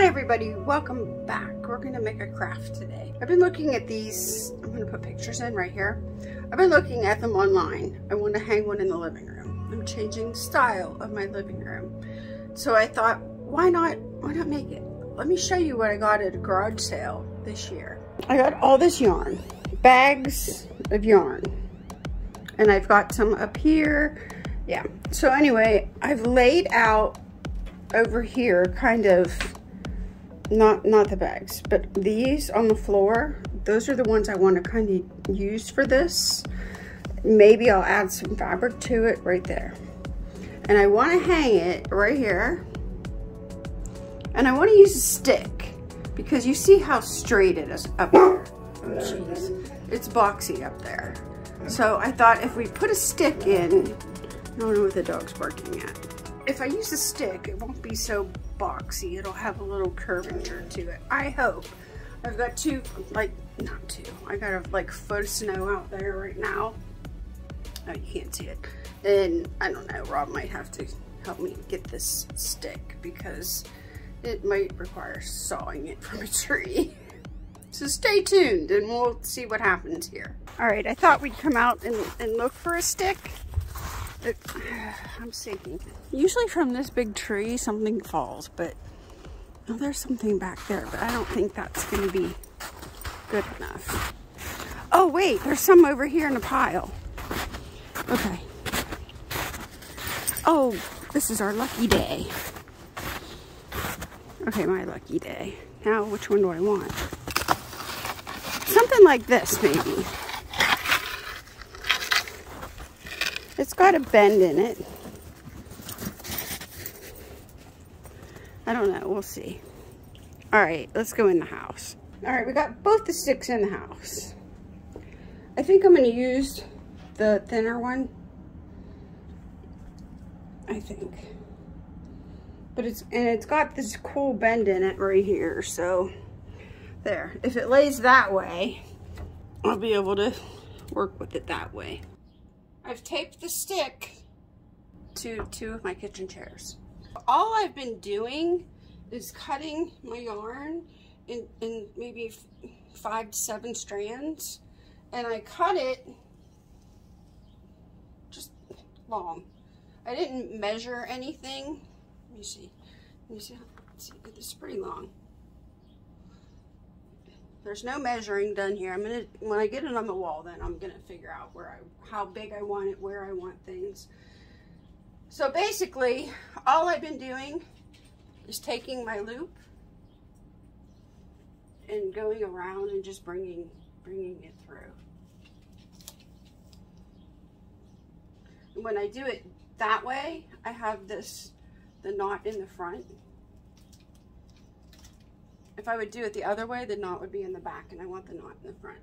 Hi everybody, welcome back. We're to make a craft today. I've been looking at these, I'm to put pictures in right here. I've been looking at them online. I want to hang one in the living room. I'm changing the style of my living room. So I thought, why not, why not make it? Let me show you what I got at a garage sale this year. I got all this yarn, bags of yarn. And I've got some up here. Yeah, so anyway, I've laid out over here kind of not not the bags but these on the floor those are the ones I want to kind of use for this. Maybe I'll add some fabric to it right there. And I want to hang it right here. And I want to use a stick because you see how straight it is up there. Jeez. it's boxy up there. So I thought if we put a stick in I don't know what the dog's barking at. If I use a stick it won't be so boxy. It'll have a little curvature to it. I hope. I've got two, like, not two. I got a, like, foot of snow out there right now. Oh, you can't see it. And, I don't know, Rob might have to help me get this stick because it might require sawing it from a tree. So stay tuned and we'll see what happens here. All right, I thought we'd come out and, and look for a stick. I'm sinking. Usually from this big tree, something falls, but oh, there's something back there, but I don't think that's going to be good enough. Oh, wait, there's some over here in a pile. Okay. Oh, this is our lucky day. Okay, my lucky day. Now, which one do I want? Something like this, maybe. It's got a bend in it. I don't know. We'll see. All right, let's go in the house. All right, we got both the sticks in the house. I think I'm going to use the thinner one. I think. But it's, and it's got this cool bend in it right here. So there, if it lays that way, I'll be able to work with it that way. I've taped the stick to two of my kitchen chairs. All I've been doing is cutting my yarn in, in maybe five to seven strands and I cut it just long. I didn't measure anything. Let me see. Let me see. see. This is pretty long. There's no measuring done here. I'm gonna, when I get it on the wall, then I'm gonna figure out where I, how big I want it, where I want things. So basically, all I've been doing is taking my loop and going around and just bringing, bringing it through. And when I do it that way, I have this, the knot in the front. If I would do it the other way, the knot would be in the back and I want the knot in the front.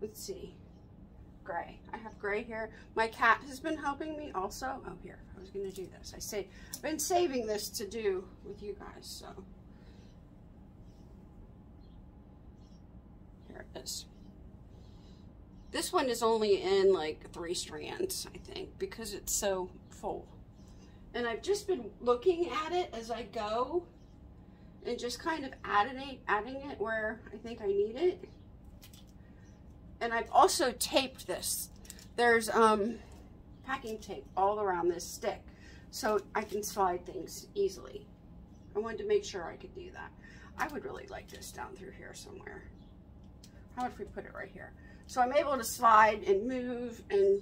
Let's see. Gray. I have gray here. My cat has been helping me also. Oh, here. I was going to do this. I say, I've been saving this to do with you guys, so. Here it is. This one is only in like three strands, I think, because it's so full. And I've just been looking at it as I go and just kind of adding, it, adding it where I think I need it. And I've also taped this. There's um, packing tape all around this stick so I can slide things easily. I wanted to make sure I could do that. I would really like this down through here somewhere. How if we put it right here? So I'm able to slide and move and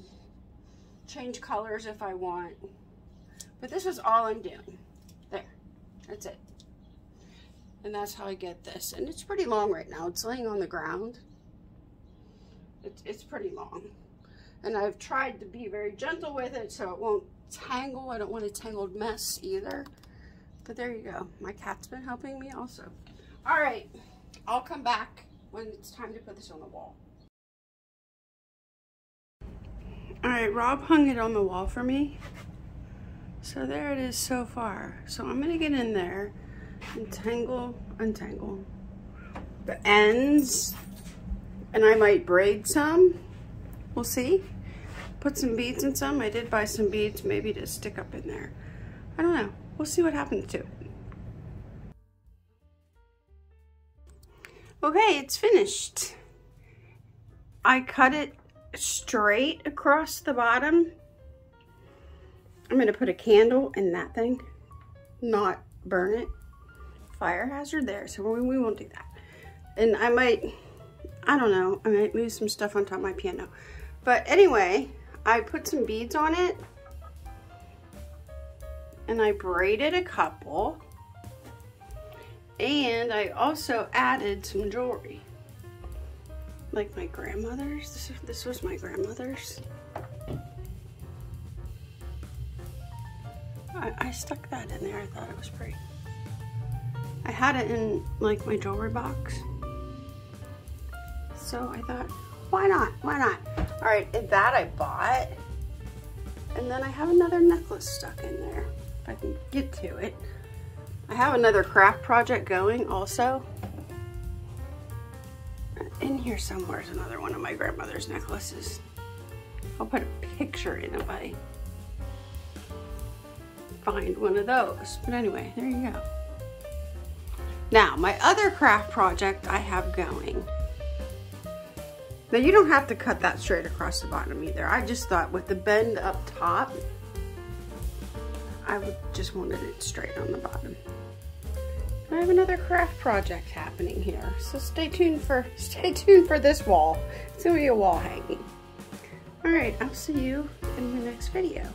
change colors if I want. But this is all I'm doing. There, that's it. And that's how I get this. And it's pretty long right now. It's laying on the ground. It's, it's pretty long. And I've tried to be very gentle with it so it won't tangle. I don't want a tangled mess either. But there you go. My cat's been helping me also. All right. I'll come back when it's time to put this on the wall. All right, Rob hung it on the wall for me. So there it is so far. So I'm gonna get in there untangle, untangle the ends, and I might braid some. We'll see. Put some beads in some. I did buy some beads maybe to stick up in there. I don't know. We'll see what happens to it. Okay, it's finished. I cut it straight across the bottom. I'm gonna put a candle in that thing, not burn it. Fire hazard there, so we, we won't do that. And I might, I don't know, I might move some stuff on top of my piano. But anyway, I put some beads on it and I braided a couple and I also added some jewelry like my grandmother's this, this was my grandmother's I, I stuck that in there I thought it was pretty had it in like my jewelry box so I thought why not why not all right that I bought and then I have another necklace stuck in there if I can get to it. I have another craft project going also. In here somewhere is another one of my grandmother's necklaces. I'll put a picture in if I find one of those. But anyway, there you go. Now, my other craft project I have going. Now you don't have to cut that straight across the bottom either. I just thought with the bend up top, I just wanted it straight on the bottom. I have another craft project happening here, so stay tuned for stay tuned for this wall. It's gonna be a wall hanging. All right, I'll see you in the next video.